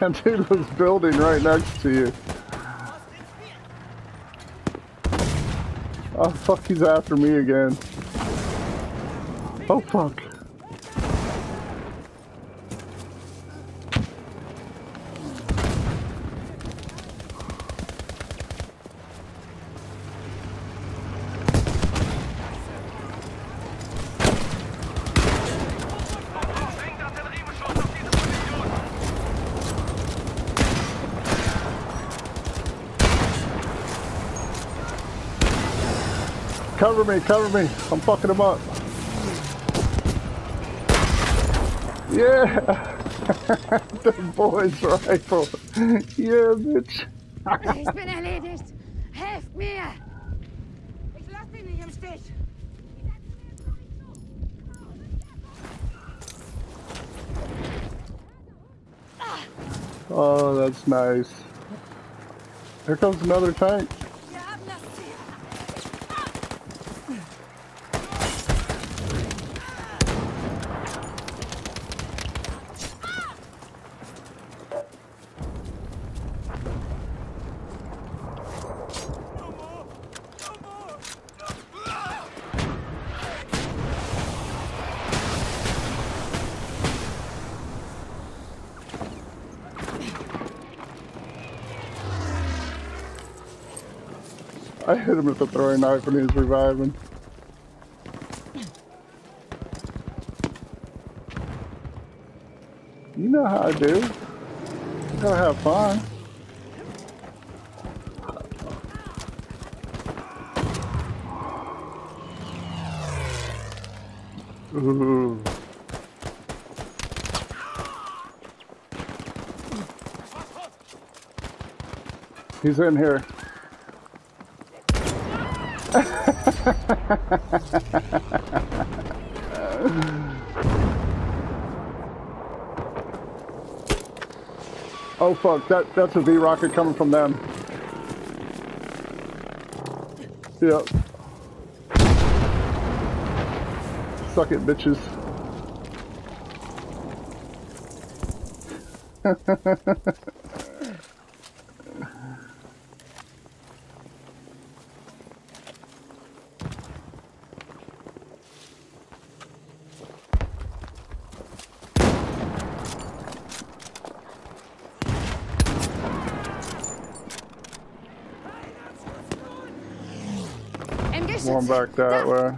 That dude was building right next to you. Oh fuck, he's after me again. Oh fuck. Cover me, cover me. I'm fucking him up. Yeah! the boy's rifle. Yeah, bitch. Ich bin erledigt. Helft mir! Ich lass dich nicht im Stich. Oh, that's nice. Here comes another tank. I hit him with the throwing knife when he was reviving. You know how I do. Gotta have fun. Ooh. He's in here. Oh fuck, that that's a V rocket coming from them. Yep. Suck it, bitches. One back that way.